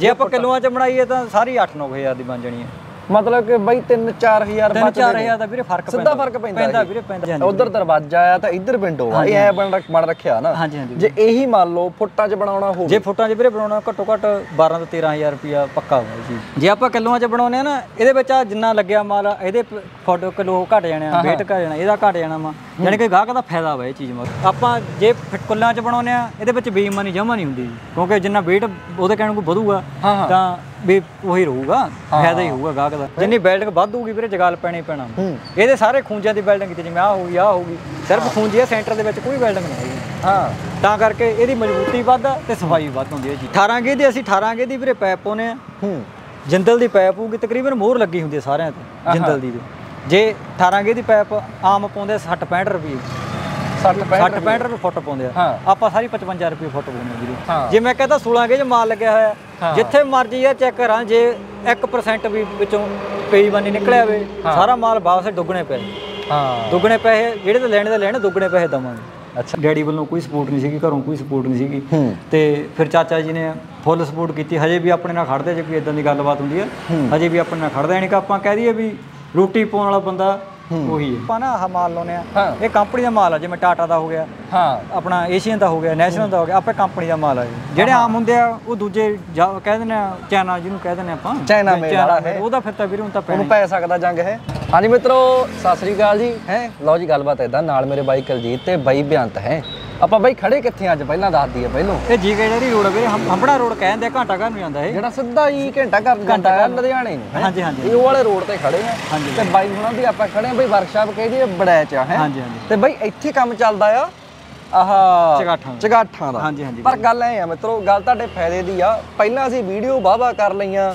ਜੇ ਆਪਾਂ ਕਿਲੋਆਂ 'ਚ ਬਣਾਈਏ ਤਾਂ ਸਾਰੀ 8-9000 ਦੀ ਬਣ ਜਾਣੀ ਹੈ। ਮਤਲਬ ਕਿ ਬਈ 3-4000 ਬਚ 3-4000 ਦਾ ਵੀਰੇ ਫ਼ਰਕ ਸਿੱਧਾ ਫ਼ਰਕ ਪੈਂਦਾ ਪੈਂਦਾ। ਵੀਰੇ ਪੈਂਦਾ। ਉਧਰ ਦਰਵਾਜ਼ਾ ਆ ਤਾਂ ਇੱਧਰ ਵਿੰਡੋ ਆ। ਇਹ ਐ ਬਣ ਰੱਖ- ਬਣ ਰੱਖਿਆ ਨਾ। ਹਾਂਜੀ ਹਾਂਜੀ। ਜੇ ਇਹੀ ਮੰਨ ਲਓ ਫੁੱਟਾਂ 'ਚ ਬਣਾਉਣਾ ਹੋਵੇ। ਜੇ ਫੁੱਟਾਂ 'ਚ ਵੀਰੇ ਬਣਾਉਣਾ ਘੱਟੋ ਘੱਟ 12 ਤੋਂ 13000 ਰੁਪਿਆ ਪੱਕਾ ਹੋਊਗਾ ਜੀ। ਜੇ ਆਪਾਂ ਕਿਲੋਆਂ 'ਚ ਬਣਾਉਨੇ ਆ ਨਾ ਇਹਦੇ ਵਿੱਚ ਆ ਜਿੰਨਾ ਲੱਗਿਆ ਮਾਲ ਇਹਦੇ ਫੋਟੋ ਕਿਲੋ ਘਟ ਜਾਣੇ weight ਘਟ ਜਾਣਾ ਇਹਦਾ ਘਟ ਜਾਣਾ ਵਾ। ਯਾਨੀ ਕਿ ਗਾਹਕ ਦਾ ਫਾਇਦਾ ਵਾ ਇਹ ਚੀਜ਼ ਮਗਰ। ਆਪਾਂ ਜੇ ਫਿ- ਕੁੱਲਾਂ 'ਚ ਬਣਾਉਨੇ ਆ ਇਹਦੇ ਵਿੱਚ ਬੇਈਮਾਨੀ ਜਮਾ ਨਹੀਂ ਹੁੰਦੀ ਕਿਉਂਕਿ ਜਿੰਨਾ weight ਉਹਦੇ ਕਹਿਣ ਨੂੰ ਵਧੂਗਾ। ਤਾਂ ਵੀ ਉਹੀ ਰਹੂਗਾ ਫਾਇਦਾ ਹੀ ਹੋਊਗਾ ਗਾਹਕ ਦਾ। ਜਿੰਨੀ ਬਿਲਡਿੰਗ ਵੱਧੂਗੀ ਵੀਰੇ ਜਗਾਲ ਪੈਣੀ ਪੈਣਾ। ਇਹਦੇ ਸਾਰੇ ਖੂੰਜਾਂ ਦੀ ਬਿਲਡਿੰਗ ਕੀਤੀ ਜਿਵੇਂ ਆ ਹੋਊਗੀ ਆ ਹੋਊਗੀ ਸਿਰਫ ਖੂੰਜੀ ਆ ਸੈਂਟਰ ਦੇ ਵਿੱਚ ਕੋਈ ਬਿਲਡਿੰਗ ਨਹੀਂ ਹੈਗੀ। ਹਾਂ। ਤਾਂ ਕਰਕੇ ਇਹਦੀ ਮਜ਼ਬੂਤੀ ਵੱਧ ਆ ਤੇ ਸਫ਼ਾਈ ਵੱਧ ਹੁੰਦੀ ਹੈ ਜੀ। 18 ਗੇ ਦੀ ਅਸੀਂ 18 ਗੇ ਦੀ ਵੀਰੇ ਪੈਪ ਪਾਉਨੇ ਆ ਹੂੰ। ਜਿੰਦਲ ਦੀ ਪੈਪ ਹੋਊਗੀ ਤਕਰੀਬਨ ਮੋਹਰ ਲੱਗੀ ਹੁੰਦੀ ਹੈ ਸਾਰਿਆਂ ਤੇ ਜਿੰਦਲ ਦੀ। ਜੇ 18 ਗੇ ਦੀ ਪੈਪ ਆਮ ਪਾਉਂਦੇ 60 65 ਰੁਪਏ 60 60 65 ਰੁਪਏ ਫੁੱਟ ਪਾਉਂਦੇ ਆ। ਆਪਾਂ ਸਾਰੀ 55 ਰੁਪਏ ਫੁੱਟ ਪਾਉਂਦੇ ਆ ਵੀਰੇ। ਜੇ ਮੈਂ ਕਹਿੰਦਾ 16 ਗੇ ਚ ਮਾਲ ਲੱਗਿਆ ਹੋਇਆ। ਜਿੱਥੇ ਮਰਜ਼ੀ ਆ ਚੈੱਕ ਕਰਾਂ ਜੇ 1% ਵੀ ਵਿੱਚੋਂ ਪੇਈ ਬੰਨੀ ਨਿਕਲਿਆ ਹੋਵੇ ਸਾਰਾ ਮਾਲ ਵਾਪਸ ਦੁੱਗਣੇ ਪਏ ਹਾਂ। ਦੁੱਗਣੇ ਪੈਸੇ ਜਿਹੜੇ ਤੇ ਲੈਣੇ ਦੇ ਲੈਣੇ ਦੁੱਗਣੇ ਪੈਸੇ ਦਵਾਂਗੇ। ਅੱਛਾ। ਡੈਡੀ ਵੱਲੋਂ ਕੋਈ ਸਪੋਰਟ ਨਹੀਂ ਸੀਗੀ ਘਰੋਂ ਕੋਈ ਸਪੋਰਟ ਨਹੀਂ ਸੀਗੀ। ਤੇ ਫਿਰ ਚਾਚਾ ਜੀ ਨੇ ਫੁੱਲ ਸਪੋਰਟ ਕੀਤੀ। ਹਜੇ ਵੀ ਆਪਣੇ ਨਾਲ ਖੜਦੇ ਜੇ ਕੋਈ ਇਦਾਂ ਦੀ ਗੱਲਬਾਤ ਹੁੰਦੀ ਹੈ। ਹਜੇ ਵੀ ਆਪਣੇ ਨਾਲ ਖੜਦਾ ਯਾਨੀ ਕਿ ਆਪਾਂ ਕਹਿ ਦਈਏ ਵੀ ਰੋਟੀ ਪਾਉਣ ਵਾਲਾ ਬੰਦਾ ਉਹੀ ਹੈ। ਆਪਾਂ ਨਾ ਆਹ ਮਾਲ ਲਾਉਨੇ ਆ ਹਾਂ। ਇਹ ਕੰਪਨੀ ਦਾ ਮਾਲ ਆ ਜਿਵੇਂ ਟਾਟਾ ਦਾ ਹੋ ਗਿਆ ਹਾਂ। ਆਪਣਾ ਏਸ਼ੀਅਨ ਦਾ ਹੋ ਗਿਆ ਨੈਸ਼ਨਲ ਦਾ ਹੋ ਗਿਆ ਆਪੇ ਕੰਪਨੀ ਦਾ ਮਾਲ ਆ। ਜਿਹੜੇ ਆਮ ਹੁੰਦੇ ਆ ਉਹ ਦੂਜੇ ਕਹਿ ਦਿੰਦੇ ਆ ਚਾਈਨਾ ਜਿਹਨੂੰ ਕਹਿ ਦਿੰਦੇ ਆਪਾਂ। ਚਾਈਨਾ ਚਾਈਨਾ ਵਾਲਾ ਮੇਡ, ਉਹਦਾ ਫਿਰ ਤਾਂ ਵੀਰੇ ਹੁਣ ਤਾਂ ਪੈਣਾ ਪੈ ਸਕਦਾ ਜੰਗ ਹੈ। ਹਾਂਜੀ ਮਿੱਤਰੋ ਸਤਿ ਸ੍ਰੀ ਅਕਾਲ ਜੀ। ਹੈ। ਲਓ ਜੀ ਗੱਲਬਾਤ ਇਦਾਂ ਨਾਲ ਮੇਰੇ ਬਾਈ ਕਲਜੀਤ ਤੇ ਬਾਈ ਬਿਆੰਤ ਹੈ। ਆਪਾਂ ਬਾਈ ਖੜੇ ਕਿੱਥੇ ਅੱਜ? ਪਹਿਲਾਂ ਦੱਸ ਦਈਏ ਪਹਿਲੋਂ। ਇਹ ਜੀ ਕੇ ਜਿਹੜੀ ਰੋਡ ਵੀਰੇ ਹੰਬੜਾ ਰੋਡ ਕਹਿੰਦੇ ਆ ਘੰਟਾ ਘਰ ਨੂੰ ਜਾਂਦਾ ਇਹ। ਜਿਹੜਾ ਸਿੱਧਾ ਹੀ ਘੰਟਾ ਘਰ ਘੰਟਾ ਹੈ ਲੁਧਿਆਣੇ ਨੂੰ। ਹਾਂਜੀ ਹਾਂਜੀ ਇਹ ਵਾਲੇ ਰੋਡ ਤੇ ਖੜੇ ਆ। ਹਾਂਜੀ। ਤੇ ਬਾਈ ਹੁਣਾਂ ਦੀ ਆਪਾਂ ਖੜੇ ਆ ਬਈ ਵਰਕਸ਼ਾਪ ਕਹਿੰਦੀ ਹੈ ਬੜੈਚ ਆ ਹੈ? ਹਾਂਜੀ ਹਾਂਜੀ। ਤੇ ਬਾਈ ਇੱਥੇ ਕੰਮ ਚੱਲਦਾ ਆ ਆਹ ਚਗਾਠਾਂ। ਚਗਾਠਾਂ ਦਾ। ਹਾਂਜੀ ਹਾਂਜੀ ਪਰ ਗੱਲ ਐ ਆ ਮਿੱਤਰੋ ਗੱਲ ਤੁਹਾਡੇ ਫਾਇਦੇ ਦੀ ਆ। ਪਹਿਲਾਂ ਅਸੀਂ ਵੀਡੀਓ ਵਾਵਾ ਕਰ ਲਈਆਂ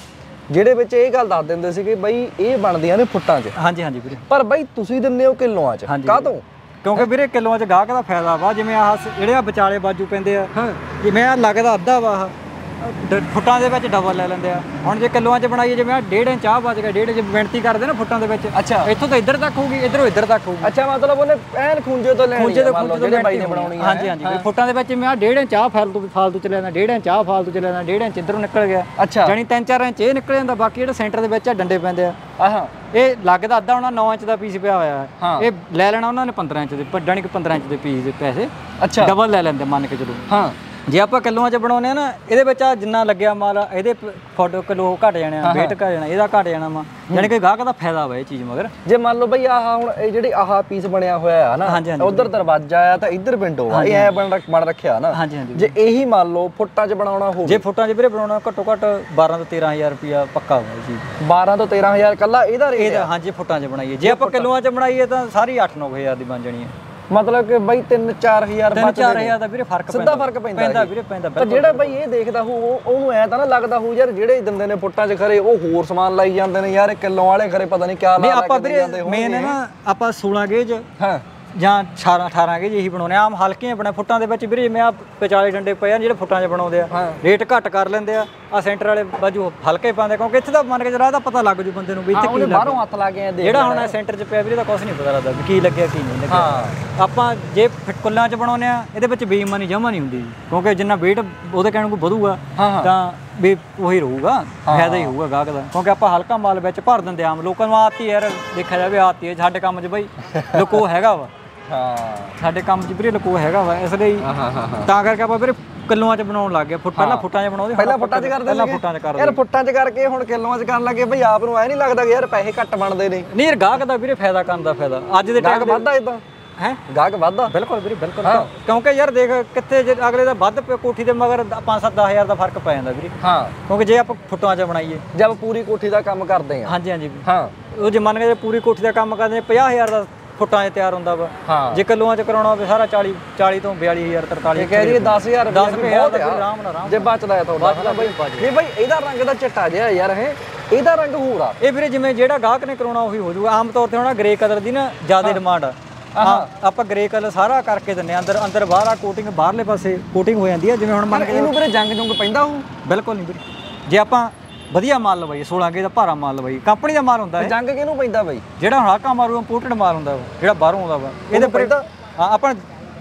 ਜਿਹੜੇ ਵਿੱਚ ਇਹ ਗੱਲ ਦੱਸ ਦਿੰਦੇ ਸੀ ਕਿ ਬਈ ਇਹ ਬਣਦੀਆਂ ਨੇ ਫੁੱਟਾਂ 'ਚ। ਹਾਂਜੀ ਹਾਂਜੀ ਵੀਰੇ। ਪਰ ਬਈ ਤੁਸੀਂ ਦਿੰਦੇ ਹੋ ਕਿਲੋਆਂ 'ਚ ਹਾਂਜੀ। ਕਾਹਤੋਂ? ਕਿਉਂਕਿ ਵੀਰੇ ਕਿਲੋਆਂ 'ਚ ਗਾਹਕ ਦਾ ਫਾਇਦਾ ਵਾ ਜਿਵੇਂ ਆਹ ਜਿਹੜੇ ਆ ਵਿਚਾਲੇ ਬਾਜੂ ਪੈਂਦੇ ਆ ਜਿਵੇਂ ਆ ਲੱਗਦਾ ਅੱਧਾ ਵਾ ਆਹ, ਡ- ਫੁੱਟਾਂ ਦੇ ਵਿੱਚ ਡਬਲ ਲੈ ਲੈਂਦੇ ਆ। ਹੁਣ ਜੇ ਕਿਲੋਆਂ 'ਚ ਬਣਾਈਏ ਜਿਵੇਂ ਡੇਢ ਇੰਚ ਆ ਵੱਜ ਗਿਆ ਡੇਢ ਇੰਚ ਮਿਹਨਤੀ ਕਰਦੇ ਨਾ ਫੁੱਟਾਂ ਦੇ ਵਿੱਚ। ਅੱਛਾ। ਇੱਥੋਂ ਤਾਂ ਇੱਧਰ ਤੱਕ ਹੋਊਗੀ ਇੱਧਰੋਂ ਇੱਧਰ ਤੱਕ ਹੋਊਗੀ। ਅੱਛਾ ਮਤਲਬ ਉਹਨੇ ਐਨ ਖੁੰਝੇ ਤੋਂ ਲੈਣੀ ਖੂੰਜੇ ਜਿਹੜੇ ਬਾਈ ਨੇ ਬਣਾਉਣੀ ਆ। ਹਾਂਜੀ ਹਾਂਜੀ। ਫੁੱਟਾਂ ਦੇ ਵਿੱਚ ਜਿਵੇਂ ਆ ਡੇਢ ਇੰਚ ਆ ਫਾਲਤੂ ਫਾਲਤੂ ਚ ਲੈਣਾ ਡੇਢ ਇੰਚ ਆ ਫਾਲਤੂ ਚ ਲੈਣਾ ਡੇਢ ਇੰਚ ਇੱਧਰੋਂ ਨਿਕਲ ਗਿਆ। ਅੱਛਾ। ਜਾਣੀ 3-4 ਇੰਚ ਇਹ ਨਿਕਲ ਜਾਂਦਾ ਬਾਕੀ ਜਿਹੜਾ ਸੈਂਟਰ ਦੇ ਵਿੱਚ ਆ ਡੰਡੇ ਪੈਂਦੇ ਆ। ਆਹਾਂ। ਇਹ ਲੱਗਦਾ ਅੱਧਾ ਉਹਨਾਂ 9 ਇੰਚ ਦਾ ਪੀਸ ਪਿਆ ਹੋਇਆ। ਹਾਂ। ਹੈ ਇਹ ਲੈ ਲੈਣਾ ਉਹਨਾਂ ਨੇ 15 ਇੰਚ ਦੇ ਜਾਣੀ ਕਿ 15 ਇੰਚ ਦੇ ਪੀਸ ਦੇ ਪੈਸੇ। ਅੱਛਾ। ਡਬਲ ਲੈ ਲੈਂਦੇ ਮੰਨ ਕੇ ਚਲੋ। ਹਾਂ। ਜੇ ਆਪਾਂ ਕਿਲੋਆਂ 'ਚ ਬਣਾਉਨੇ ਆ ਨਾ ਇਹਦੇ ਵਿੱਚ ਆ ਜਿੰਨਾ ਲੱਗਿਆ ਮਾਲ ਇਹਦੇ ਫੋਟੋ ਕਿਲੋ ਘਟ ਜਾਣੇ ਆ weight ਘਟ ਜਾਣਾ ਇਹਦਾ ਘਟ ਜਾਣਾ ਵਾ। ਯਾਨੀ ਕਿ ਗਾਹਕ ਦਾ ਫਾਇਦਾ ਵਾ ਇਹ ਚੀਜ਼ ਮਗਰ। ਜੇ ਮੰਨ ਲਓ ਬਈ ਆਹ ਹੁਣ ਇਹ ਜਿਹੜੀ ਆਹ ਪੀਸ ਬਣਿਆ ਹੋਇਆ ਆ ਨਾ। ਉਧਰ ਦਰਵਾਜ਼ਾ ਆ ਤਾਂ ਇੱਧਰ ਵਿੰਡੋ ਆ ਇਹ ਐ ਬਣ ਰੱਖ- ਬਣ ਰੱਖਿਆ ਨਾ। ਜੇ ਇਹੀ ਮੰਨ ਲਓ ਫੁੱਟਾਂ 'ਚ ਬਣਾਉਣਾ ਹੋਵੇ। ਜੇ ਫੁੱਟਾਂ 'ਚ ਵੀਰੇ ਬਣਾਉਣਾ ਘੱਟੋ ਘੱਟ 12 ਤੋਂ 13000 ਰੁਪਿਆ ਪੱਕਾ ਹੋਊਗਾ ਜੀ 12 ਤੋਂ 13000 ਕੱਲਾ ਇਹਦਾ ਰੇਟ ਇਹਦਾ ਹਾਂਜੀ ਫੁੱਟਾਂ 'ਚ ਬਣਾਈਏ। ਜੇ ਆਪਾਂ ਕਿਲੋਆਂ 'ਚ ਬਣਾਈਏ ਤਾਂ ਸਾਰੀ 8-9000 ਦੀ ਬਣ ਜਾਣੀ ਹੈ ਮਤਲਬ ਕਿ ਬਈ 3-4000 ਬਚ 3-4000 ਦਾ ਵੀਰੇ ਫ਼ਰਕ ਸਿੱਧਾ ਫ਼ਰਕ ਪੈਂਦਾ ਪੈਂਦਾ। ਵੀਰੇ ਪੈਂਦਾ ਤਾਂ ਜਿਹੜਾ ਬਈ ਇਹ ਦੇਖਦਾ ਹੋ ਉਹ- ਉਹਨੂੰ ਐ ਤਾਂ ਨਾ ਲੱਗਦਾ ਹੋ ਯਾਰ ਜਿਹੜੇ ਦਿੰਦੇ ਨੇ ਫੁੱਟਾਂ 'ਚ ਖਰੇ ਉਹ ਹੋਰ ਸਮਾਨ ਲਾਈ ਜਾਂਦੇ ਨੇ ਯਾਰ ਇਹ ਕਿਲੋ ਵਾਲੇ ਖਰੇ ਪਤਾ ਨਹੀਂ ਕਿਆ ਲਾ ਨਹੀਂ ਲਾ ਆਪਾਂ ਕੇ ਦੇਈ ਵੀਰੇ ਜਾਂਦੇ ਮੇਨ ਹੋਣਗੇ ਨਾ ਆਪਾਂ 16 ਗੇਜ ਹਾਂ। ਜਾਂ 18 18 ਗੇਜ ਇਹੀ ਬਣਾਉਣੇ ਆ। ਆਮ ਹਲਕੇ ਆਪਣੇ ਫੁੱਟਾਂ ਦੇ ਵਿੱਚ ਵੀਰੇ ਜਿਵੇਂ ਆ 45 ਡੰਡੇ ਪਏ ਆ ਜਿਹੜੇ ਫੁੱਟਾਂ 'ਚ ਬਣਾਉਂਦੇ ਆ। ਰੇਟ ਘੱਟ ਕਰ ਲੈਂਦੇ ਆ। ਆ ਸੈਂਟਰ ਵਾਲੇ ਬਾਜੂ ਹਲਕੇ ਪਾਉਂਦੇ ਕਿਉਂਕਿ ਇੱਥੇ ਤਾਂ ਮੰਨ ਕੇ ਚਲਾ ਤਾਂ ਪਤਾ ਲੱਗ ਜੂ ਬੰਦੇ ਨੂੰ ਵੀ ਇੱਥੇ ਕੀ ਬਾਹਰੋਂ ਹੱਥ ਲਾ ਕੇ ਜਿਹੜਾ ਹੁਣ ਸੈਂਟਰ 'ਚ ਪਿਆ ਵੀਰੇ ਤਾਂ ਕੁਝ ਨਹੀਂ ਪਤਾ ਲੱਗਦਾ ਕੀ ਲੱਗਿਆ ਕੀ ਨਹੀਂ ਲੱਗਿਆ। ਹਾਂ। ਆਪਾਂ ਜੇ ਫਿ- ਕੁੱਲਾਂ 'ਚ ਬਣਾਉਨੇ ਆ ਇਹਦੇ ਵਿੱਚ ਬੇਈਮਾਨੀ ਜਮਾ ਨਹੀਂ ਹੁੰਦੀ ਕਿਉਂਕਿ ਜਿੰਨਾ weight ਉਹਦੇ ਕਹਿਣ ਨੂੰ ਵਧੂਗਾ। ਤਾਂ ਵੀ ਉਹੀ ਰਹੂਗਾ ਫਾਇਦਾ ਹੀ ਹੋਊਗਾ ਗਾਹਕ ਦਾ। ਕਿਉਂਕਿ ਆਪਾਂ ਹਲਕਾ ਮਾਲ ਵਿੱਚ ਭਰ ਦਿੰਦੇ ਆਮ। ਲੋਕਾਂ ਨੂੰ ਆਤੀ ਯਾਰ ਦੇਖਿਆ ਜਾਵੇ ਆਤੀ ਹੈ ਸਾਡੇ ਕੰਮ 'ਚ ਬਈ। ਲੁਕੋ ਹੈਗਾ ਵਾ। ਹਾਂ। ਸਾਡੇ ਕੰਮ 'ਚ ਵੀਰੇ ਲੁਕੋ ਹੈਗਾ ਵਾ ਇਸ ਲਈ ਤਾਂ ਕਰਕੇ ਆਪਾਂ ਵੀਰੇ ਕਿਲੋਆਂ 'ਚ ਬਣਾਉਣ ਲੱਗ ਗਏ। ਫੁੱਟ ਪਹਿਲਾਂ ਫੁੱਟਾਂ 'ਚ ਬਣਾਉਂਦੇ ਪਹਿਲਾਂ ਫੁੱਟਾਂ 'ਚ ਕਰਦੇ ਪਹਿਲਾਂ। ਫੁੱਟਾਂ 'ਚ ਕਰਦੇ ਯਾਰ ਫੁੱਟਾਂ 'ਚ ਕਰਕੇ ਹੁਣ ਕਿਲੋਆਂ 'ਚ ਕਰਨ ਲੱਗੇ ਬਈ ਆਪ ਨੂੰ ਐ ਨਹੀਂ ਲੱਗਦਾ ਕਿ ਯਾਰ ਪੈਸੇ ਘੱਟ ਬਣਦੇ ਨੇ। ਨਹੀਂ ਯਾਰ ਗਾਹਕ ਦਾ ਵੀਰੇ ਫਾਇਦਾ ਕਰਨ ਦਾ ਫਾਇਦਾ। ਅੱਜ ਦੇ ਟਾਈਮ ਵੱਧਦਾ ਇਦਾਂ ਹੈ? ਗਾਹਕ ਵੱਧਦਾ। ਬਿਲਕੁਲ ਵੀਰੇ ਬਿਲਕੁਲ। ਕਿਉਂਕਿ ਯਾਰ ਦੇਖ ਕਿੱਥੇ ਜੇ ਅਗਲੇ ਦਾ ਵੱਧ ਕੋਠੀ ਦੇ ਮਗਰ 5-7 10000 ਦਾ ਫ਼ਰਕ ਪੈ ਜਾਂਦਾ ਵੀਰੇ। ਹਾਂ। ਕਿਉਂਕਿ ਜੇ ਆਪਾਂ ਫੁੱਟਾਂ 'ਚ ਬਣਾਈਏ। ਜਦ ਆਪਾਂ ਪੂਰੀ ਕੋਠੀ ਦਾ ਕੰਮ ਕਰਦੇ ਆ ਹਾਂਜੀ ਹਾਂਜੀ। ਹਾਂ। ਉਹ ਜੇ ਮੰਨ ਕੇ ਜੇ ਪੂਰੀ ਕੋਠੀ ਦਾ ਕੰਮ ਕਰਦੇ 50000 ਦਾ ਫੁੱਟਾਂ 'ਚ ਤਿਆਰ ਹੁੰਦਾ ਵਾ। ਜੇ ਕਿਲੋਆਂ 'ਚ ਕਰਾਉਣਾ ਹੋਵੇ ਸਾਰਾ 40 40 ਤੋਂ 42000 43 ਇਹ ਕਹਿ ਰਹੀ 10000 ਦਸ ਰੁਪਏ ਬਹੁਤ ਆ। ਆਰਾਮ ਨਾਲ ਆਰਾਮ ਜੇ ਬਚਦਾ ਤੁਹਾਡਾ ਬਈ ਨਹੀਂ ਬਈ ਇਹਦਾ ਰੰਗ ਦਾ ਚਿੱਟਾ ਜਿਹਾ ਯਾਰ ਇਹ। ਇਹਦਾ ਰੰਗ ਹੋਰ ਆ। ਇਹ ਵੀਰੇ ਜਿਵੇਂ ਜਿਹੜਾ ਗਾਹਕ ਨੇ ਕਰਾਉਣਾ ਉਹੀ ਹੋ ਜਾਊਗਾ। ਆਮ ਤੌਰ ਤੇ ਹੁਣ ਗ੍ਰੇ ਕਲਰ ਦੀ ਨਾ ਜ਼ਿਆਦਾ ਡਿਮਾਂਡ ਆ। ਆਪਾਂ ਗ੍ਰੇ ਕਲਰ ਸਾਰਾ ਕਰਕੇ ਦਿੰਨੇ ਆ ਅੰਦਰ ਅੰਦਰ ਬਾਹਰ ਆ ਕੋਟਿੰਗ ਬਾਹਰਲੇ ਪਾਸੇ ਕੋਟਿੰਗ ਹੋ ਜਾਂਦੀ ਹੈ ਜਿਵੇਂ ਹੁਣ ਮੰਨ ਕੇ ਇਹਨੂੰ ਵੀਰੇ ਜੰਗ ਜੁੰਗ ਪੈਂਦਾ ਉਹ। ਬਿਲਕੁਲ ਨਹੀਂ ਵੀਰੇ। ਜੇ ਆਪਾਂ ਵਧੀਆ ਮਾਲ ਲਵਾਈਏ 16 ਗੇ ਦਾ ਭਾਰਾ ਮਾਲ ਲਵਾਈਏ ਕੰਪਨੀ ਦਾ ਮਾਲ ਹੁੰਦਾ ਹੈ ਜੰਗ ਕਿਹਨੂੰ ਪੈਂਦਾ ਬਈ? ਜਿਹੜਾ ਹੁਣ ਹਾਕਾ ਮਾਰੂ ਇੰਪੋਰਟਡ ਮਾਲ ਹੁੰਦਾ ਵਾ ਜਿਹੜਾ ਬਾਹਰੋਂ ਆਉਂਦਾ ਵਾ। ਇਹਦੇ ਪਰ ਆਪਾਂ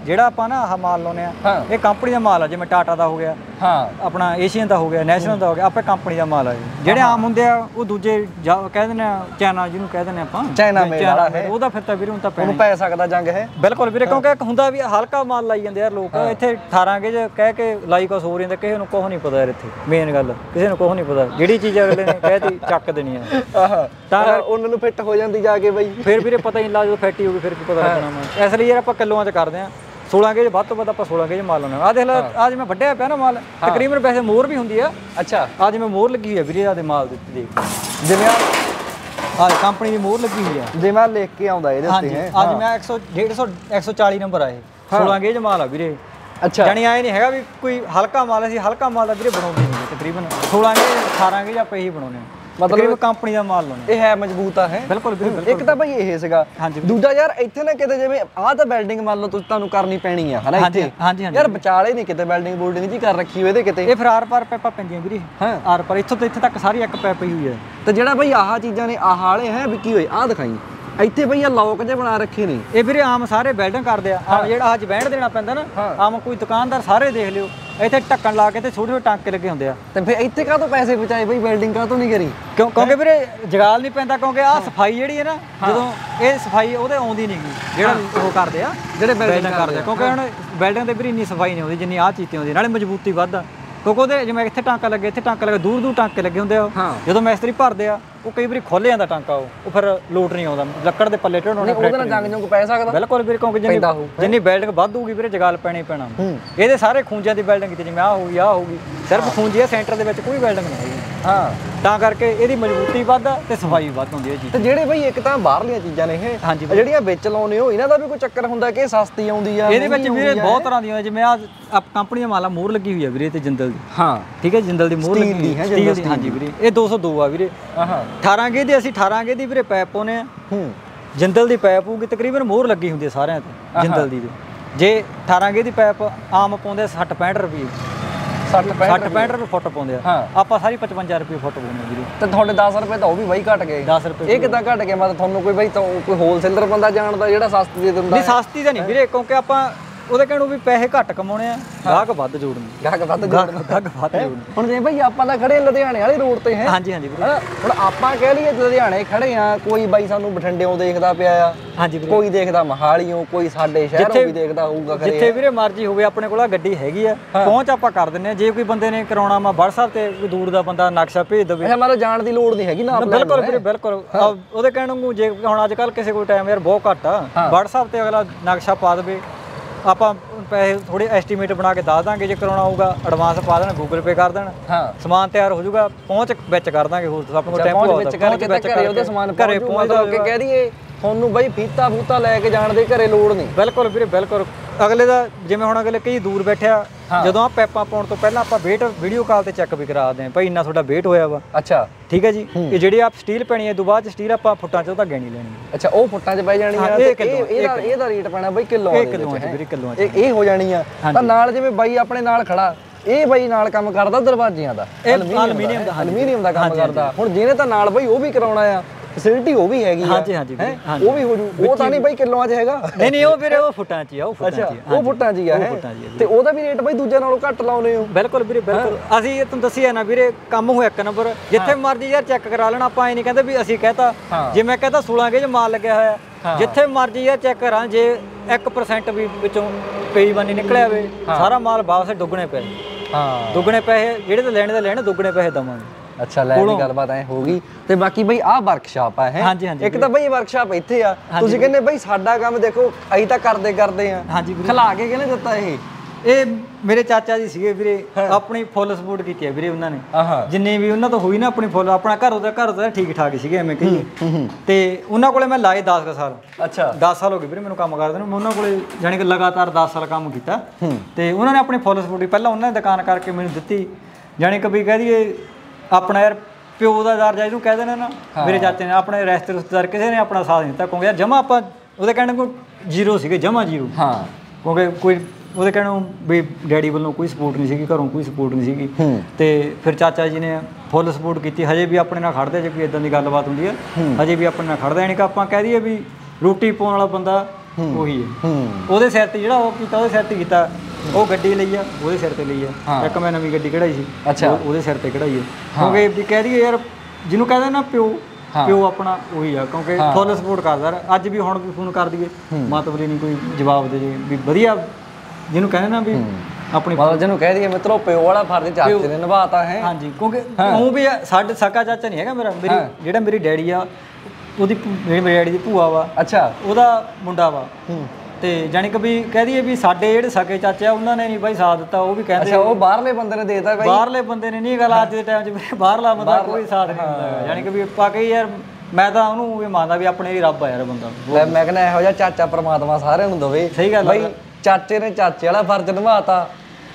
ਜਿਹੜਾ ਆਪਾਂ ਨਾ ਆਹ ਮਾਲ ਲਾਉਨੇ ਆ ਹਾਂ। ਇਹ ਕੰਪਨੀ ਦਾ ਮਾਲ ਆ ਜਿਵੇਂ ਟਾਟਾ ਦਾ ਹੋ ਗਿਆ ਹਾਂ। ਆਪਣਾ ਏਸ਼ੀਅਨ ਦਾ ਹੋ ਗਿਆ ਨੈਸ਼ਨਲ ਦਾ ਹੋ ਗਿਆ ਆਪੇ ਕੰਪਨੀ ਦਾ ਮਾਲ ਆ। ਜਿਹੜੇ ਆਮ ਹੁੰਦੇ ਆ ਉਹ ਦੂਜੇ ਕਹਿ ਦਿੰਦੇ ਆ ਚਾਈਨਾ ਜਿਹਨੂੰ ਕਹਿ ਦਿੰਦੇ ਆਪਾਂ। ਚਾਈਨਾ ਚਾਈਨਾ ਵਾਲਾ ਮੇਡ, ਉਹਦਾ ਫਿਰ ਤਾਂ ਵੀਰੇ ਹੁਣ ਤਾਂ ਪੈਣਾ ਉਹਨੂੰ ਪੈ ਸਕਦਾ ਜੰਗ ਹੈ ਬਿਲਕੁਲ ਵੀਰੇ ਕਿਉਂਕਿ ਇੱਕ ਹੁੰਦਾ ਵੀ ਹਲਕਾ ਮਾਲ ਲਾਈ ਜਾਂਦੇ ਯਾਰ ਲੋਕ ਇੱਥੇ 18 ਗੇਜ ਕਹਿ ਕੇ ਲਾਈ ਕੁਛ ਹੋ ਜਾਂਦਾ ਕਿਸੇ ਨੂੰ ਕੁਛ ਨਹੀਂ ਪਤਾ ਯਾਰ ਇੱਥੇ ਮੇਨ ਗੱਲ ਕਿਸੇ ਨੂੰ ਕੁਛ ਨਹੀਂ ਪਤਾ। ਜਿਹੜੀ ਚੀਜ਼ ਅਗਲੇ ਨੇ ਕਹਿਤੀ ਚੱਕ ਦੇਣੀ ਆ। ਆਹ ਤਾਂ ਉਹਨਾਂ ਨੂੰ ਫਿੱਟ ਹੋ ਜਾਂਦੀ ਜਾ ਕੇ ਬਈ। ਫਿਰ ਵੀਰੇ ਪਤਾ ਹੀ ਨਹੀਂ ਲੱਗਦਾ ਫੈਟੀ ਹੋ ਗਈ ਫਿਰ ਕੀ ਪਤਾ ਲੱਗਣਾ ਮੈਂ ਇਸ ਲਈ ਯਾਰ ਆਪਾਂ ਕਿਲੋਆਂ 'ਚ ਕਰਦੇ ਆ। 16 ਗੇਜ ਵੱਧ ਤੋਂ ਵੱਧ ਆਪਾਂ 16 ਗੇਜ ਮਾਲ ਲਾਉਣਾ ਆ ਦੇਖ ਲੈ ਆ ਜਿਵੇਂ ਵੱਡਿਆ ਪਿਆ ਨਾ ਮਾਲ ਤਕਰੀਬਨ ਵੈਸੇ ਮੋਹਰ ਵੀ ਹੁੰਦੀ ਆ। ਅੱਛਾ। ਆ ਜਿਵੇਂ ਮੋਹਰ ਲੱਗੀ ਹੋਈ ਆ ਵੀਰੇ ਆਦੇ ਮਾਲ ਦੇ ਦੇਖ। ਜਿਵੇਂ ਆ ਕੰਪਨੀ ਦੀ ਮੋਹਰ ਲੱਗੀ ਹੋਈ ਆ। ਜਿਵੇਂ ਆਹ ਲਿਖ ਕੇ ਆਉਂਦਾ ਇਹਦੇ ਉੱਤੇ ਹੈ। ਅੱਜ ਮੈਂ 100 150 140 ਨੰਬਰ ਆ ਇਹ। 16 ਗੇਜ ਮਾਲ ਆ ਵੀਰੇ। ਅੱਛਾ। ਜਾਣੀ ਆਏ ਨਹੀਂ ਹੈਗਾ ਵੀ ਕੋਈ ਹਲਕਾ ਮਾਲ ਅਸੀਂ ਹਲਕਾ ਮਾਲ ਦਾ ਵੀਰੇ ਬਣਾਉਂਦੇ ਨਹੀਂ ਤਕਰੀਬਨ। 16 ਗੇਜ 18 ਗੇਜ ਆਪਾਂ ਇਹੀ ਬਣਾਉਂਦੇ ਆ ਮਤਲਬ ਕੰਪਨੀ ਦਾ ਮਾਲ ਲਾਉਣੇ ਇਹ ਹੈ ਮਜ਼ਬੂਤ ਆ ਹੈ ਬਿਲਕੁਲ ਵੀਰੇ ਇੱਕ ਤਾਂ ਬਈ ਇਹ ਸੀਗਾ। ਦੂਜਾ ਯਾਰ ਇੱਥੇ ਨਾ ਕਿਤੇ ਜਿਵੇਂ ਆਹ ਤਾਂ ਬਿਲਡਿੰਗ ਮੰਨ ਲਓ ਤੁਸੀਂ ਤੁਹਾਨੂੰ ਕਰਨੀ ਪੈਣੀ ਆ ਹਨਾ ਇੱਥੇ? ਯਾਰ ਵਿਚਾਲੇ ਨਹੀਂ ਕਿਤੇ ਬਿਲਡਿੰਗ ਬੋਲਡਿੰਗ ਜੀ ਕਰ ਰੱਖੀ ਹੋਏ ਇਹਦੇ ਕਿਤੇ। ਇਹ ਫਿਰ ਆਰ ਪਾਰ ਪੈਪਾਂ ਪੈਂਦੀਆਂ ਵੀਰੇ। ਹਾਂ। ਆਰ ਪਾਰ ਇੱਥੋਂ ਤੋਂ ਇੱਥੇ ਤੱਕ ਸਾਰੀ ਇੱਕ ਪੈਪ ਪਈ ਹੋਈ ਹੈ। ਤੇ ਜਿਹੜਾ ਬਈ ਆਹ ਚੀਜ਼ਾਂ ਨੇ ਆਹ ਵਾਲੇ ਹੈ ਵੀ ਕੀ ਹੋਏ? ਆਹ ਦਿਖਾਈ। ਇੱਥੇ ਬਈ ਆ ਲੋਕ ਜੇ ਬਣਾ ਰੱਖੇ ਨੇ। ਇਹ ਵੀਰੇ ਆਮ ਸਾਰੇ ਬਿਲਡਿੰਗ ਕਰਦੇ ਆ। ਆਮ ਜਿਹੜਾ ਅੱਜ ਬੈਂਡ ਦੇਣਾ ਪੈਂਦਾ ਨਾ ਆਮ ਕੋਈ ਦੁਕਾਨਦਾਰ ਸਾਰੇ ਦੇਖ ਲਿਓ। ਇੱਥੇ ਢੱਕਣ ਲਾ ਕੇ ਤੇ ਛੋਟੇ ਛੋਟੇ ਟਾਂਕੇ ਲੱਗੇ ਹੁੰਦੇ ਆ। ਤੇ ਫਿਰ ਇੱਥੇ ਕਾਹਤੋਂ ਪੈਸੇ ਬਚਾਏ ਬਈ ਬਿਲਡਿੰਗ ਕਾਹਤੋਂ ਨਹੀਂ ਕਰੀ? ਕਿਉਂ ਕਿਉਂਕਿ ਵੀਰੇ ਜਗਾਲ ਨਹੀਂ ਪੈਂਦਾ ਕਿਉਂਕਿ ਆਹ ਸਫ਼ਾਈ ਜਿਹੜੀ ਹੈ ਨਾ ਜਦੋਂ ਇਹ ਸਫ਼ਾਈ ਉਹਦੇ ਆਉਂਦੀ ਨਹੀਂ ਜਿਹੜਾ ਉਹ ਕਰਦੇ ਆ ਜਿਹੜੇ ਬਿਲਡਿੰਗ ਕਰਦੇ ਆ। ਕਿਉਂਕਿ ਹੁਣ ਬਿਲਡਿੰਗ ਤੇ ਵੀਰੇ ਇੰਨੀ ਸਫ਼ਾਈ ਨਹੀਂ ਆਉਂਦੀ ਜਿੰਨੀ ਆਹ ਚੀਜ਼ਾਂ ਆਉਂਦੀ ਨਾਲੇ ਮਜ਼ਬੂਤੀ ਵੱਧ ਆ। ਕਿਉਂਕਿ ਉਹਦੇ ਜਿਵੇਂ ਇੱਥੇ ਟਾਂਕਾ ਲੱਗੇ ਇੱਥੇ ਟਾਂਕਾ ਲੱਗੇ ਦੂਰ ਦੂਰ ਟਾਂਕੇ ਲੱਗੇ ਹੁੰਦੇ ਆ ਜਦੋਂ ਮੈਸਤਰੀ ਭਰਦੇ ਆ ਉਹ ਕਈ ਵਾਰੀ ਖੁੱਲ ਜਾਂਦਾ ਟਾਂਕਾ ਉਹ ਉਹ ਫਿਰ ਲੋਟ ਨਹੀਂ ਆਉਂਦਾ ਲੱਕੜ ਦੇ ਪੱਲੇ ਢੋਣੇ ਉਹਦੇ ਨਾਲ ਜੰਗ ਜੰਗ ਪੈ ਸਕਦਾ। ਬਿਲਕੁਲ ਵੀਰੇ ਕਿਉਂਕਿ ਜਿੰਨੀ। ਜਿੰਨੀ ਬਿਲਡਿੰਗ ਵੱਧ ਹੋਊਗੀ ਵੀਰੇ ਜਗਾਲ ਪੈਣੀ ਪੈਣਾ। ਇਹਦੇ ਸਾਰੇ ਖੂੰਜਿਆਂ ਦੀ ਬਿਲਡਿੰਗ ਕੀਤੀ ਜਿਵੇਂ ਆ ਹੋਊਗੀ ਆ ਹੋਊਗੀ ਸਿਰਫ ਖੂੰਜੀ ਸੈਂਟਰ ਦੇ ਵਿੱਚ ਕੋਈ ਬਿਲਡਿੰਗ ਨਹੀਂ ਹੈਗੀ। ਹਾਂ। ਤਾਂ ਕਰਕੇ ਇਹਦੀ ਮਜ਼ਬੂਤੀ ਵੱਧ ਆ ਤੇ ਸਫ਼ਾਈ ਵੱਧ ਹੁੰਦੀ ਹੈ ਜੀ। ਤੇ ਜਿਹੜੇ ਬਈ ਇੱਕ ਤਾਂ ਬਾਹਰਲੀਆਂ ਚੀਜ਼ਾਂ ਨੇ ਇਹ ਜਿਹੜੀਆਂ ਵਿੱਚ ਲਾਉਨੇ ਹੋ ਇਹਨਾਂ ਦਾ ਵੀ ਕੋਈ ਚੱਕਰ ਹੁੰਦਾ ਕਿ ਇਹ ਸਸਤੀ ਆਉਂਦੀ ਆ ਇਹਦੇ ਵਿੱਚ ਵੀਰੇ? ਬਹੁਤ ਤਰ੍ਹਾਂ ਦੀਆਂ ਜਿਵੇਂ ਆ ਆਪ ਕੰਪਨੀ ਦਾ ਮਾਲਾ ਮੋਹਰ ਲੱਗੀ ਹੋਈ ਆ ਵੀਰੇ ਤੇ ਜਿੰਦਲ ਦੀ। ਹਾਂ। ਠੀਕ ਹੈ ਜਿੰਦਲ ਦੀ ਮੋਹਰ Steel ਲੱਗੀ ਹੈ, ਜਿੰਦਲ ਦੀ, ਹਾਂਜੀ ਵੀਰੇ। ਇਹ 202 ਆ ਵੀਰੇ। ਆਹਾਂ। 18 ਗੇ ਦੀ ਅਸੀਂ 18 ਗੇ ਦੀ ਵੀਰੇ ਪੈਪ ਪਾਉਨੇ ਆ ਹੂੰ। ਜਿੰਦਲ ਦੀ ਪੈਪ ਹੋਊਗੀ ਤਕਰੀਬਨ ਮੋਹਰ ਲੱਗੀ ਹੁੰਦੀ ਹੈ ਸਾਰਿਆਂ ਤੇ ਜਿੰਦਲ ਦੀ। ਜੇ 18 ਗੇ ਦੀ ਪੈਪ ਆਮ ਪਾਉਂਦੇ 60 65 ਰੁਪਏ 60 60 65 ਰੁਪਏ। ਫੁੱਟ ਪਾਉਂਦੇ ਆ। ਆਪਾਂ ਸਾਰੀ 55 ਰੁਪਏ ਫੁੱਟ ਪਾਉਂਦੇ ਵੀਰੇ। ਤੇ ਤੁਹਾਡੇ 10 ਰੁਪਏ ਤਾਂ ਉਹ ਵੀ ਬਾਈ ਘਟ ਗਏ। 10 ਰੁਪਏ ਇਹ ਕਿਦਾਂ ਘਟ ਗਏ? ਮਤਲਬ ਤੁਹਾਨੂੰ ਕੋਈ ਬਾਈ ਤਾਂ ਕੋਈ ਹੋਲਸੇਲਰ ਬੰਦਾ ਜਾਣਦਾ ਜਿਹੜਾ ਸਸਤੀ ਦੇ ਦਿੰਦਾ ਨਹੀਂ ਸਸਤੀ ਤਾਂ ਨਹੀਂ ਵੀਰੇ ਕਿਉਂਕਿ ਆਪਾਂ ਉਹਦੇ ਕਹਿਣ ਵੀ ਪੈਸੇ ਘੱਟ ਕਮਾਉਣੇ ਆ। ਗਾਹਕ ਵੱਧ ਜੋੜਨੇ ਗਾਹਕ ਵੱਧ ਗਾਹਕ ਗਾਹਕ ਵੱਧ ਜੋੜਨੇ ਹੁਣ ਜੇ ਬਾਈ ਆਪਾਂ ਤਾਂ ਖੜੇ ਲੁਧਿਆਣੇ ਵਾਲੀ ਰੋਡ ਤੇ ਹੈ? ਹਾਂਜੀ ਹਾਂਜੀ ਵੀਰੇ? ਹੁਣ ਆਪਾਂ ਕਹਿ ਲਈਏ ਲੁਧਿਆਣੇ ਖੜੇ ਆ ਕੋਈ ਬਾਈ ਸਾਨੂੰ ਬਠਿੰਡਿਓਂ ਦੇਖਦਾ ਪਿਆ ਆ। ਹਾਂਜੀ ਵੀਰੇ। ਕੋਈ ਦੇਖਦਾ ਮਹਾਲੀਓਂ ਕੋਈ ਸਾਡੇ ਸ਼ਹਿਰੋਂ ਵੀ ਦੇਖਦਾ ਹੋਊਗਾ ਖਰੇ ਜਿੱਥੇ ਵੀਰੇ ਮਰਜ਼ੀ ਹੋਵੇ ਆਪਣੇ ਕੋਲ ਆ ਗੱਡੀ ਹੈਗੀ ਆ। ਪਹੁੰਚ ਆਪਾਂ ਕਰ ਦਿੰਨੇ ਆ। ਜੇ ਕੋਈ ਬੰਦੇ ਨੇ ਕਰਾਉਣਾ ਵਾ WhatsApp ਤੇ ਕੋਈ ਦੂਰ ਦਾ ਬੰਦਾ ਨਕਸ਼ਾ ਭੇਜ ਦੇਵੇ। ਅੱਛਾ ਮਤਲਬ ਜਾਣ ਦੀ ਲੋੜ ਨਹੀਂ ਹੈਗੀ ਨਾ ਬਿਲਕੁਲ ਵੀਰੇ ਬਿਲਕੁਲ। ਉਹਦੇ ਕਹਿਣ ਨੂੰ ਜੇ ਹੁਣ ਅੱਜ ਕੱਲ ਕਿਸੇ ਕੋਲ ਟਾਈਮ ਯਾਰ ਬਹੁਤ ਘੱਟ ਆ। WhatsApp ਤੇ ਅਗਲਾ ਨਕਸ਼ਾ ਪਾ ਦੇਵੇ। ਆਪਾਂ ਪੈਸੇ ਥੋੜੇ ਐਸਟੀਮੇਟ ਬਣਾ ਕੇ ਦੱਸ ਦਾਂਗੇ ਜੇ ਕਰਾਉਣਾ ਹੋਊਗਾ ਐਡਵਾਂਸ ਪਾ ਦੇਣ ਗੂਗਲ ਪੇ ਕਰ ਦੇਣ ਹਾਂ। ਸਮਾਨ ਤਿਆਰ ਹੋ ਜਾਊਗਾ ਪਹੁੰਚ ਵਿੱਚ ਕਰ ਦਾਂਗੇ ਹੋਰ ਆਪਣੇ ਕੋਲ ਟੈਂਪੋ ਆਉਂਦਾ ਵਿੱਚ ਕਰਕੇ ਤਾਂ ਘਰੇ ਉਹਦੇ ਸਮਾਨ ਘਰੇ ਪਹੁੰਚ ਕਿ ਕਹਿ ਦਈਏ ਤੁਹਾਨੂੰ ਬਾਈ ਫੀਤਾ ਫੂਤਾ ਲੈ ਕੇ ਜਾਣ ਦੇ ਘਰੇ ਲੋੜ ਨਹੀਂ। ਬਿਲਕੁਲ ਵੀਰੇ ਬਿਲਕੁਲ। ਅਗਲੇ ਦਾ ਜਿਵੇਂ ਹੁਣ ਅਗਲੇ ਕਈ ਦੂਰ ਬੈਠਿਆ ਜਦੋਂ ਆ ਪੈਪਾਂ ਪਾਉਣ ਤੋਂ ਪਹਿਲਾਂ ਆਪਾਂ ਵੇਟ ਵੀਡੀਓ ਕਾਲ ਤੇ ਚੈੱਕ ਵੀ ਕਰਾ ਦਿੰਦੇ ਆ ਭਾਈ ਇੰਨਾ ਤੁਹਾਡਾ ਵੇਟ ਹੋਇਆ ਵਾ। ਅੱਛਾ। ਠੀਕ ਹੈ ਜੀ? ਇਹ ਜਿਹੜੀ ਆਪ ਸਟੀਲ ਪੈਣੀ ਹੈ ਤੋਂ ਬਾਅਦ ਸਟੀਲ ਆਪਾਂ ਫੁੱਟਾਂ ਚ ਉਹ ਤਾਂ ਗੈਣੀ ਲੈਣੀ। ਹੈ ਅੱਛਾ ਉਹ ਫੁੱਟਾਂ 'ਚ ਪੈ ਜਾਣੀ ਆ ਤੇ ਕਿੱਲੋ, ਇਹ ਇਹਦਾ ਇਹਦਾ ਰੇਟ ਪੈਣਾ ਬਾਈ ਕਿਲੋ ਇਹ ਕਿਲੋਆਂ ਚ ਵੀਰੇ ਕਿਲੋਆਂ ਚ ਇਹ ਇਹ ਹੋ ਜਾਣੀ ਆ। ਤਾਂ ਨਾਲ ਜਿਵੇਂ ਬਾਈ ਆਪਣੇ ਨਾਲ ਖੜਾ ਇਹ ਬਾਈ ਨਾਲ ਕੰਮ ਕਰਦਾ ਦਰਵਾਜ਼ਿਆਂ ਦਾ। ਐਲੂਮੀਨੀਅਮ ਦਾ। ਐਲੂਮੀਨੀਅਮ ਦਾ ਕੰਮ ਕਰਦਾ। ਹੁਣ ਜਿਹਨੇ ਤਾਂ ਨਾਲ ਬਾਈ ਉਹ ਵੀ ਕਰਾਉਣਾ ਆ ਫੈਸਿਲਿਟੀ ਉਹ ਵੀ ਹੈਗੀ ਹਾਂਜੀ ਹਾਂਜੀ ਹੈਂ? ਉਹ ਵੀ ਹੋ ਜੂ। ਉਹ ਤਾਂ ਨਹੀਂ ਬਾਈ ਕਿਲੋਆਂ 'ਚ ਹੈਗਾ। ਨਹੀਂ ਨਹੀਂ ਉਹ ਵੀਰੇ ਉਹ ਫੁੱਟਾਂ ਚ ਹੀ ਆ ਉਹ ਫੁੱਟਾਂ ਅੱਛਾ ਚ ਹੀ ਆ। ਉਹ ਫੁੱਟਾਂ 'ਚ ਹੀ ਆ ਹੈਂ? ਹੀ ਤੇ ਉਹਦਾ ਵੀ ਰੇਟ ਬਾਈ ਦੂਜਿਆਂ ਨਾਲੋਂ ਘੱਟ ਲਾਉਨੇ ਹੋ? ਬਿਲਕੁਲ ਵੀਰੇ ਬਿਲਕੁਲ। ਅਸੀਂ ਤੁਹਾਨੂੰ ਦੱਸਿਆ ਨਾ ਵੀਰੇ ਕੰਮ ਹੋਇਆ ਇੱਕ ਨੰਬਰ ਜਿੱਥੇ ਮਰਜ਼ੀ ਯਾਰ ਚੈੱਕ ਕਰਾ ਲੈਣਾ ਆਪਾਂ ਐ ਨਹੀਂ ਕਹਿੰਦੇ ਵੀ ਅਸੀਂ ਕਹਤਾ। ਹਾਂ। ਜੇ ਮੈਂ ਕਹਤਾ 16 ਗੇਜ ਮਾਲ ਲੱਗਿਆ ਹੋਇਆ। ਜਿੱਥੇ ਮਰਜ਼ੀ ਯਾਰ ਚੈੱਕ ਕਰਾਂ ਜੇ 1% ਵੀ ਵਿੱਚੋਂ ਪਈ ਬੰਨੀ ਨਿਕਲਿਆ ਹੋਵੇ ਸਾਰਾ ਮਾਲ ਵਾਪਸ ਦੁੱਗਣੇ ਪੈਸੇ ਹਾਂ। ਦੁੱਗਣੇ ਪੈਸੇ ਜਿਹੜੇ ਤੇ ਲੈਣੇ ਤੇ ਲੈਣੇ ਦੁੱਗਣੇ ਪੈਸੇ ਦਵਾਂਗੇ। ਅੱਛਾ ਲੈ ਦੀ ਗੱਲਬਾਤ ਐ ਹੋ ਗਈ। ਤੇ ਬਾਕੀ ਬਈ ਆਹ ਵਰਕਸ਼ਾਪ ਆ ਹੈ? ਇੱਕ ਤਾਂ ਬਈ ਵਰਕਸ਼ਾਪ ਇੱਥੇ ਆ। ਤੁਸੀਂ ਕਹਿੰਦੇ ਬਈ ਸਾਡਾ ਕੰਮ ਦੇਖੋ ਅਸੀਂ ਤਾਂ ਕਰਦੇ ਕਰਦੇ ਆ। ਖਲਾ ਕੇ ਕਿਹਨੇ ਦਿੱਤਾ ਇਹ? ਇਹ ਮੇਰੇ ਚਾਚਾ ਜੀ ਸੀਗੇ ਵੀਰੇ ਆਪਣੀ ਫੁੱਲ ਸਪੋਰਟ ਕੀਤੀ ਹੈ ਵੀਰੇ ਉਹਨਾਂ ਨੇ। ਜਿੰਨੀ ਵੀ ਉਹਨਾਂ ਤੋਂ ਹੋਈ ਨਾ ਆਪਣੀ ਫੁੱਲ ਆਪਣਾ ਘਰ ਉਹਦਾ ਘਰ ਉਹਦਾ ਠੀਕ ਠਾਕ ਸੀਗੇ ਐਵੇਂ ਕਹੀਏ। ਤੇ ਉਹਨਾਂ ਕੋਲੇ ਮੈਂ ਲਾਏ 10 ਕੁ ਸਾਲ। ਅੱਛਾ। 10 ਸਾਲ ਹੋ ਗਏ ਵੀਰੇ ਮੈਨੂੰ ਕੰਮ ਕਰਦੇ ਨੂੰ। ਮੈਂ ਉਹਨਾਂ ਕੋਲੇ ਜਾਣੀ ਕਿ ਲਗਾਤਾਰ 10 ਸਾਲ ਕੰਮ ਕੀਤਾ। ਤੇ ਉਹਨਾਂ ਨੇ ਆਪਣੀ ਫੁੱਲ ਸਪੋਰਟ ਪਹਿਲਾਂ ਉਹਨਾਂ ਨੇ ਦੁਕਾਨ ਕਰਕੇ ਮੈਨੂੰ ਦਿੱਤੀ। ਜਾਣੀ ਕਿ ਵੀ ਕਹਿ ਦਈਏ ਆਪਣਾ ਯਾਰ ਪਿਓ ਦਾ ਦਰਜਾ ਇਹਨੂੰ ਕਹਿ ਦੇਣਾ ਨਾ ਮੇਰੇ ਚਾਚੇ ਨੇ ਆਪਣੇ ਰਿਸ਼ਤੇ ਰਿਸ਼ਤੇਦਾਰ ਕਿਸੇ ਨੇ ਆਪਣਾ ਸਾਥ ਨਹੀਂ ਦਿੱਤਾ ਕਿਉਂਕਿ ਯਾਰ ਜਮਾ ਆਪਾਂ ਉਹਦੇ ਕਹਿਣ ਨੂੰ ਜ਼ੀਰੋ ਸੀਗੇ ਜਮਾ ਜ਼ੀਰੋ। ਹਾਂ। ਕਿਉਂਕਿ ਕੋਈ ਉਹਦੇ ਕਹਿਣ ਨੂੰ ਵੀ ਡੈਡੀ ਵੱਲੋਂ ਕੋਈ ਸਪੋਰਟ ਨਹੀਂ ਸੀਗੀ ਘਰੋਂ ਕੋਈ ਸਪੋਰਟ ਨਹੀਂ ਸੀਗੀ। ਤੇ ਫਿਰ ਚਾਚਾ ਜੀ ਨੇ ਫੁੱਲ ਸਪੋਰਟ ਕੀਤੀ। ਹਜੇ ਵੀ ਆਪਣੇ ਨਾਲ ਖੜਦੇ ਜੇ ਕੋਈ ਇਦਾਂ ਦੀ ਗੱਲਬਾਤ ਹੁੰਦੀ ਹੈ। ਹਜੇ ਵੀ ਆਪਣੇ ਨਾਲ ਖੜਦਾ ਯਾਨੀ ਕਿ ਆਪਾਂ ਕਹਿ ਦਈਏ ਵੀ ਰੋਟੀ ਪਾਉਣ ਵਾਲਾ ਬੰਦਾ ਉਹੀ ਹੈ। ਉਹਦੇ ਸਿਰ ਤੇ ਜਿਹੜਾ ਉਹ ਕੀਤਾ ਉਹਦੇ ਸਿਰ ਤੇ ਕੀਤਾ ਉਹ ਗੱਡੀ ਲਈ ਆ ਉਹਦੇ ਸਿਰ ਤੇ ਲਈ। ਆ। ਇੱਕ ਮੈਂ ਨਵੀਂ ਗੱਡੀ ਕਢਾਈ ਸੀ। ਅੱਛਾ। ਉਹਦੇ ਸਿਰ ਤੇ ਕਢਾਈ ਹੈ। ਕਿਉਂਕਿ ਵੀ ਕਹਿ ਦਈਏ ਯਾਰ ਜਿਹਨੂੰ ਕਹਿੰਦੇ ਨਾ ਪਿਓ। ਪਿਓ ਆਪਣਾ ਉਹੀ ਆ ਕਿਉਂਕਿ ਫੁੱਲ ਸਪੋਰਟ ਕਰਦਾ ਯਾਰ। ਅੱਜ ਵੀ ਹੁਣ ਵੀ ਫੋਨ ਕਰ ਦਈਏ। ਮਾਤਬਲੀ ਨਹੀਂ ਕੋਈ ਜਵਾਬ ਦੇ ਜੇ ਵੀ ਵਧੀਆ ਜਿਹਨੂੰ ਕਹਿੰਦੇ ਨਾ ਵੀ ਆਪਣੀ ਮਤਲਬ ਜਿਹਨੂੰ ਕਹਿ ਦਈਏ ਮਿੱਤਰੋ ਪਿਓ ਵਾਲਾ ਫਰਜ਼ ਚਾਚੇ ਨੇ ਨਿਭਾਤਾ ਹੈ। ਹਾਂਜੀ ਕਿਉਂਕਿ ਉਹ ਵੀ ਸਾਡੇ ਸਕਾ ਚਾਚਾ ਨਹੀਂ ਹੈਗਾ ਮੇਰਾ। ਮੇਰੀ ਜਿਹੜਾ ਮੇਰੀ ਡੈਡੀ ਆ ਉਹਦੀ ਮੇਰੇ ਡੈਡੀ ਦੀ ਭੂਆ ਵਾ। ਅੱਛਾ। ਉਹਦਾ ਮੁੰਡਾ ਵਾ। ਹੂੰ। ਤੇ ਜਾਣੀ ਕਿ ਵੀ ਕਹਿ ਦਈਏ ਵੀ ਸਾਡੇ ਜਿਹੜੇ ਸਕੇ ਚਾਚੇ ਆ ਉਹਨਾਂ ਨੇ ਨਹੀਂ ਬਾਈ ਸਾਥ ਦਿੱਤਾ ਉਹ ਵੀ ਕਹਿੰਦੇ ਅੱਛਾ ਉਹ ਬਾਹਰਲੇ ਬੰਦੇ ਨੇ ਦੇਤਾ ਬਾਈ? ਬਾਹਰਲੇ ਬੰਦੇ ਨੇ ਨਹੀਂ ਗੱਲ ਅੱਜ ਦੇ ਟਾਈਮ 'ਚ ਵੀ ਬਾਹਰਲਾ ਬੰਦਾ ਕੋਈ ਸਾਥ ਨਹੀਂ ਦਿੰਦਾ। ਜਾਣੀ ਕਿ ਵੀ ਆਪਾਂ ਕਹੀ ਯਾਰ ਮੈਂ ਤਾਂ ਉਹਨੂੰ ਇਹ ਮੰਨਦਾ ਵੀ ਆਪਣੇ ਹੀ ਰੱਬ ਆ ਯਾਰ ਬੰਦਾ। ਲੈ ਮੈਂ ਕਹਿੰਦਾ ਇਹੋ ਜਿਹਾ ਚਾਚਾ ਪ੍ਰਮਾਤਮਾ ਸਾਰਿਆਂ ਨੂੰ ਦਵੇ। ਸਹੀ ਗੱਲ। ਬਈ ਚਾਚੇ ਨੇ ਚਾਚੇ ਵਾਲਾ ਫਰਜ਼ ਨਿਭਾਤਾ।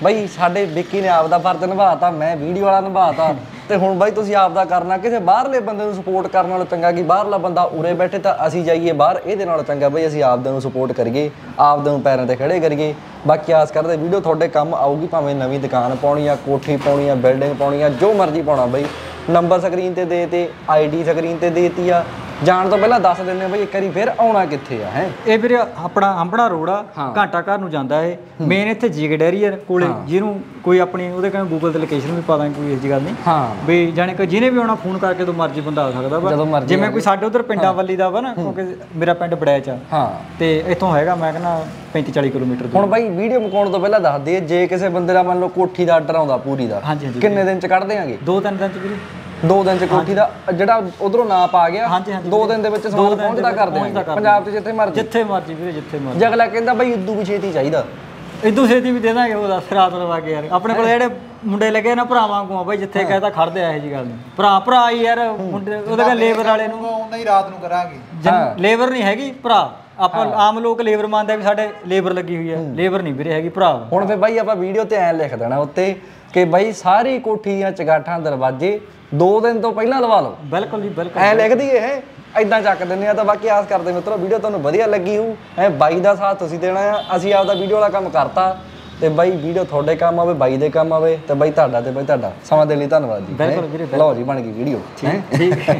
ਬਈ ਸਾਡੇ ਵਿੱਕੀ ਨੇ ਆਪ ਦਾ ਫਰਜ਼ ਨਿਭਾਤਾ ਮੈਂ ਵੀਡੀਓ ਵਾਲਾ ਨਿਭਾਤਾ। ਤੇ ਹੁਣ ਬਾਈ ਤੁਸੀਂ ਆਪ ਦਾ ਕਰਨਾ, ਕਿਸੇ ਬਾਹਰਲੇ ਬੰਦੇ ਨੂੰ ਸਪੋਰਟ ਕਰਨ ਨਾਲੋਂ ਚੰਗਾ ਕਿ ਬਾਹਰਲਾ ਬੰਦਾ ਉਰੇ ਬੈਠੇ ਤਾਂ ਅਸੀਂ ਜਾਈਏ ਬਾਹਰ, ਇਹਦੇ ਨਾਲੋਂ ਚੰਗਾ ਬਈ ਅਸੀਂ ਆਪਦੇ ਨੂੰ ਸਪੋਰਟ ਕਰੀਏ, ਆਪਦੇ ਨੂੰ ਪੈਰਾਂ ਤੇ ਖੜੇ ਕਰੀਏ। ਬਾਕੀ ਆਸ ਕਰਦੇ ਵੀਡੀਓ ਤੁਹਾਡੇ ਕੰਮ ਆਊਗੀ, ਭਾਵੇਂ ਨਵੀਂ ਦੁਕਾਨ ਪਾਉਣੀ ਆ, ਕੋਠੀ ਪਾਉਣੀ ਆ ਬਿਲਡਿੰਗ ਪਾਉਣੀ ਆ, ਜੋ ਮਰਜ਼ੀ ਪਾਉਣਾ ਬਈ। ਨੰਬਰ ਸਕਰੀਨ ਤੇ ਦੇ ਤੇ ਆਈਡੀ ਸਕਰੀਨ ਤੇ ਦੇਤੀ ਆ ਜਾਣ ਤੋਂ ਪਹਿਲਾਂ ਦੱਸ ਦਿੰਦੇ ਆ ਬਈ ਇੱਕ ਵਾਰੀ ਫਿਰ ਆਉਣਾ ਕਿੱਥੇ ਆ ਹੈ? ਇਹ ਵੀਰੇ ਆਪਣਾ ਹੰਬੜਾ ਰੋਡ ਆ ਘਾਟਾ ਘਰ ਨੂੰ ਜਾਂਦਾ ਇਹ। ਮੇਨ ਇੱਥੇ ਜੀਗ ਡੈਰੀ ਆ ਕੋਲੇ ਜਿਹਨੂੰ ਕੋਈ ਆਪਣੀ ਉਹਦੇ ਕਹਿੰਦੇ ਗੂਗਲ ਤੇ ਲੋਕੇਸ਼ਨ ਵੀ ਪਾ ਦਾਂਗੇ ਕੋਈ ਇਸ ਜੀ ਗੱਲ ਨਹੀਂ। ਹਾਂ। ਵੀ ਜਾਣੀ ਕਿ ਜਿਹਨੇ ਵੀ ਆਉਣਾ ਫੋਨ ਕਰਕੇ ਤੋਂ ਮਰਜ਼ੀ ਬੰਦਾ ਆ ਸਕਦਾ ਵਾ। ਜਿਵੇਂ ਕੋਈ ਸਾਡੇ ਉਧਰ ਪਿੰਡਾਂ ਵੱਲੀ ਦਾ ਵਾ ਨਾ ਕਿਉਂਕਿ ਮੇਰਾ ਪਿੰਡ ਬੜੈਚ ਆ। ਹਾਂ। ਤੇ ਇੱਥੋਂ ਹੈਗਾ ਮੈਂ ਕਹਿੰਦਾ 35 40 ਕਿਲੋਮੀਟਰ ਦੂਰ। ਹੁਣ ਬਾਈ ਵੀਡੀਓ ਮੁਕਾਉਣ ਤੋਂ ਪਹਿਲਾਂ ਦੱਸ ਦਈਏ ਜੇ ਕਿਸੇ ਬੰਦੇ ਦਾ ਮੰਨ ਲਓ ਕੋਠੀ ਦਾ ਆਰਡਰ ਆਉਂਦਾ ਪੂਰੀ ਦਾ ਕਿੰਨੇ ਦਿਨ ਚ ਕੱਢ ਦੇਾਂਗੇ ਦੋ ਤਿੰਨ ਦਿਨ ਚ ਵੀਰੇ। ਦੋ ਦਿਨ ਚ ਕੋਠੀ ਦਾ ਜਿਹੜਾ ਉਧਰੋਂ ਨਾਪ ਆ ਗਿਆ ਦੋ ਦਿਨ ਦੇ ਵਿੱਚ ਸਮਾਨ ਪਹੁੰਚਦਾ ਕਰ ਦੇਾਂਗੇ ਪੰਜਾਬ 'ਚ ਜਿੱਥੇ ਮਰਜ਼ੀ। ਜਿੱਥੇ ਮਰਜ਼ੀ ਵੀਰੇ ਜਿੱਥੇ ਮਰਜ਼ੀ। ਜੇ ਅਗਲਾ ਕਹਿੰਦਾ ਬਾਈ ਇਦੋਂ ਵੀ ਛੇਤੀ ਚਾਹੀਦਾ। ਇਦੋਂ ਛੇਤੀ ਵੀ ਦੇ ਦਾਂਗੇ ਉਹ ਦੱਸ ਰਾਤ ਲਵਾ ਕੇ ਯਾਰ। ਆਪਣੇ ਕੋਲ ਜਿਹੜੇ ਮੁੰਡੇ ਲੱਗੇ ਨਾ ਭਰਾਵਾਂ ਆ ਬਾਈ ਜਿੱਥੇ ਕਹਿੰਦਾ ਖੜਦੇ ਆ ਇਹ ਜੀ ਗੱਲ ਨਹੀਂ। ਭਰਾ ਭਰਾ ਹੀ ਯਾਰ ਮੁੰਡੇ ਉਹਦੇ ਕੋਲ ਲੇਬਰ ਵਾਲੇ ਨੂੰ ਉਹਨਾਂ ਹੀ ਰਾਤ ਨੂੰ ਕਰਾਂਗੇ। ਲੇਬਰ ਨਹੀਂ ਹੈਗੀ ਭਰਾ। ਆਪਾਂ ਆਮ ਲੋਕ ਲੇਬਰ ਮੰਨਦੇ ਆ ਵੀ ਸਾਡੇ ਲੇਬਰ ਲੱਗੀ ਹੋਈ ਹੈ। ਲੇਬਰ ਨਹੀਂ ਵੀਰੇ ਹੈਗੀ ਭਰਾ। ਹੁਣ ਫੇ ਬਾਈ ਆਪਾਂ ਵੀਡੀਓ ਤੇ ਐਂ ਲਿਖ ਦੇਣਾ ਉੱਤੇ ਕਿ ਬਾਈ ਸਾਰੀ ਕੋਠੀ ਦੀਆਂ ਚਗਾਠਾਂ ਦਰਵਾਜ਼ੇ ਦੋ ਦਿਨ ਤੋਂ ਪਹਿਲਾਂ ਲਵਾ ਲਓ। ਬਿਲਕੁਲ ਜੀ ਬਿਲਕੁਲ ਐ ਲਿਖ ਦਈਏ ਹੈ ਐਦਾਂ ਚੱਕ ਦਿੰਨੇ ਆ ਤਾਂ ਬਾਕੀ ਆਸ ਕਰਦੇ ਮਿੱਤਰੋ ਵੀਡੀਓ ਤੁਹਾਨੂੰ ਵਧੀਆ ਲੱਗੀ ਹੋਊ। ਐ ਬਾਈ ਦਾ ਸਾਥ ਤੁਸੀਂ ਦੇਣਾ ਆ ਅਸੀਂ ਆਪਦਾ ਵੀਡੀਓ ਵਾਲਾ ਕੰਮ ਕਰਤਾ ਤੇ ਬਾਈ ਵੀਡੀਓ ਤੁਹਾਡੇ ਕੰਮ ਆਵੇ ਬਾਈ ਦੇ ਕੰਮ ਆਵੇ ਤੇ ਬਾਈ ਤੁਹਾਡਾ ਤੇ ਬਾਈ ਤੁਹਾਡਾ। ਸਮਾਂ ਦੇ ਲਈ ਧੰਨਵਾਦ ਜੀ ਬਿਲਕੁਲ ਵੀਰੇ, ਲਓ ਜੀ ਬਣ ਗਈ ਵੀਡੀਓ ਠੀਕ?